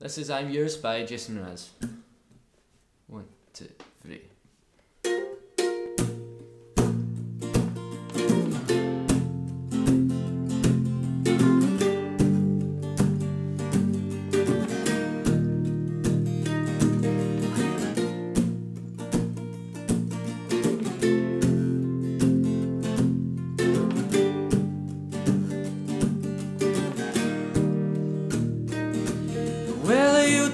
This is I'm Yours by Jason Mraz. One, two, three.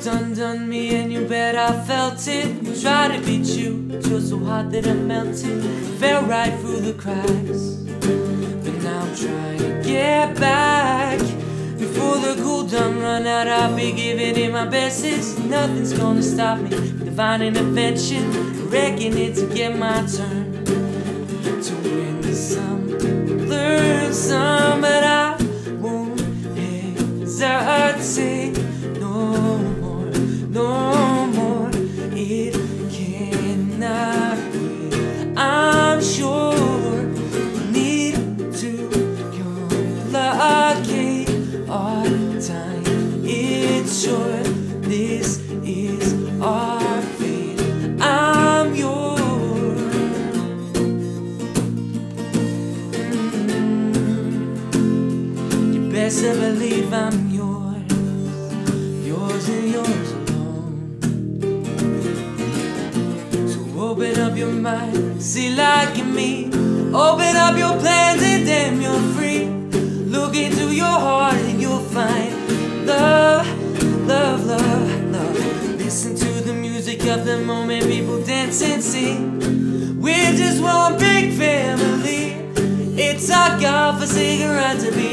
Done done me, and you bet I felt it. Tried to beat you, you're so hot that I melted. Fell right through the cracks. But now I'm trying to get back. Before the cool done run out, I'll be giving it my best. It's nothing's gonna stop me. Divine intervention, wrecking it to get my turn. To win some, learn some, but I won't hesitate no no more. It cannot wait. I'm sure we need to complicate our time. It's short. This is our fate. I'm yours. You best believe I'm yours, yours and yours see like me. Open up your plans and damn you're free. Look into your heart and you'll find love, love, love, love. Listen to the music of the moment, people dance and sing. We're just one big family. It's our God-forsaken right to be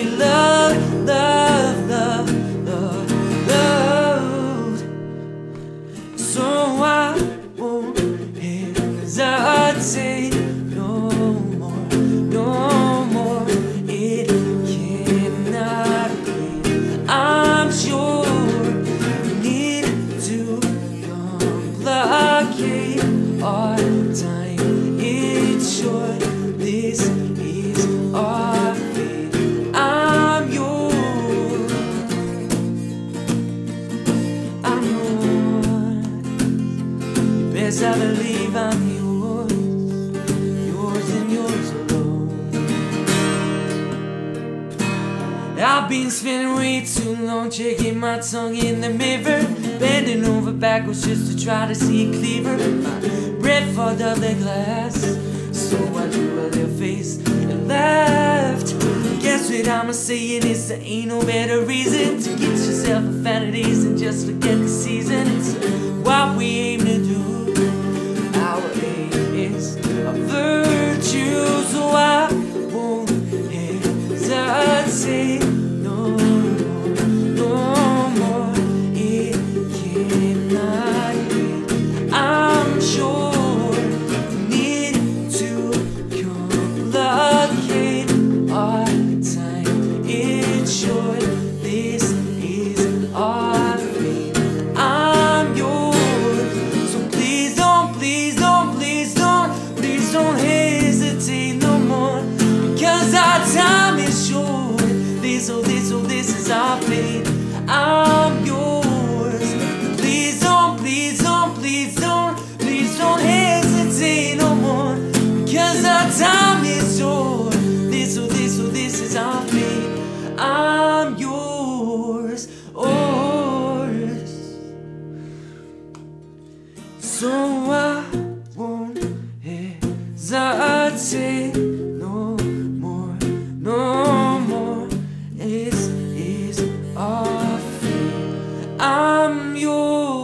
I believe I'm yours. Yours and yours alone. I've been spending way too long checking my tongue in the mirror. Bending over backwards just to try to see it clearer. My breath up the glass. So I drew a little face and laughed. Guess what I'm saying is there ain't no better reason to get yourself a fantasies and just forget the season. Hesitate So I won't hesitate no more, no more. This is our fate. I'm yours.